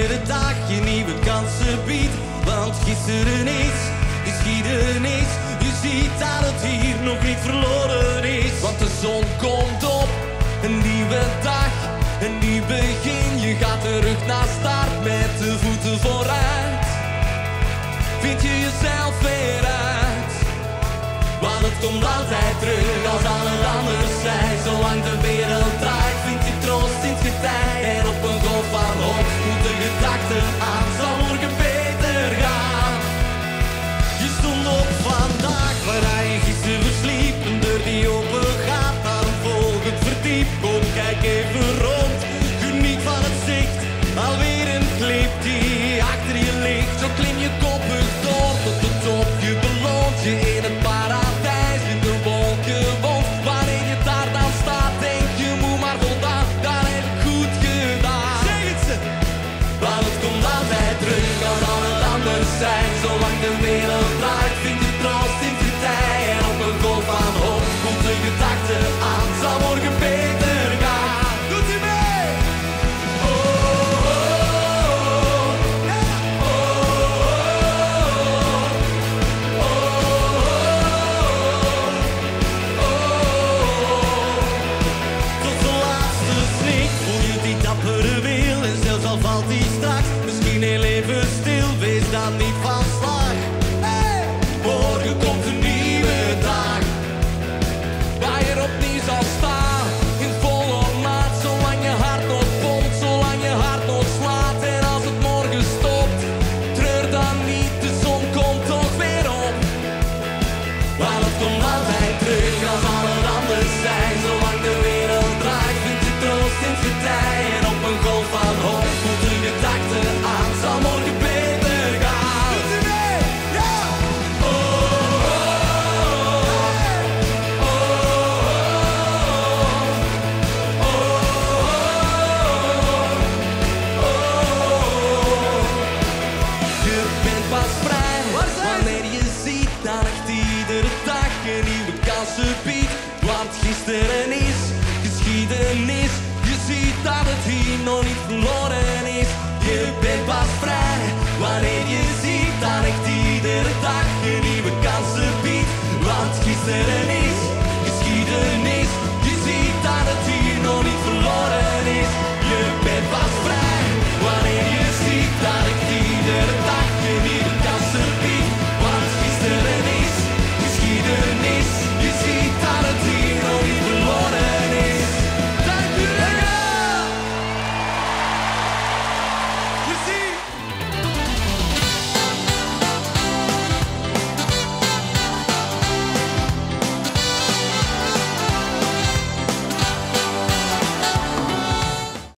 iedere dag je nieuwe kansen biedt. Want gisteren is geschiedenis. Je ziet dat het hier nog niet verloren is. Want de zon komt op, een nieuwe dag, een nieuw begin. Je gaat terug naar start met de voeten vooruit. Vind je jezelf weer uit? Want het komt altijd terug als alle anders zijn. Zolang de wereld het komt altijd terug al het anders zijn. Zolang de wereld draait, vind je troost in het getij. En op een golf van hoop komt de gedachte aan. Zal morgen beter gaan. Doet u mee? Oh, oh, oh. Oh, oh, oh. Oh, de zelfs al valt hij straks. sitting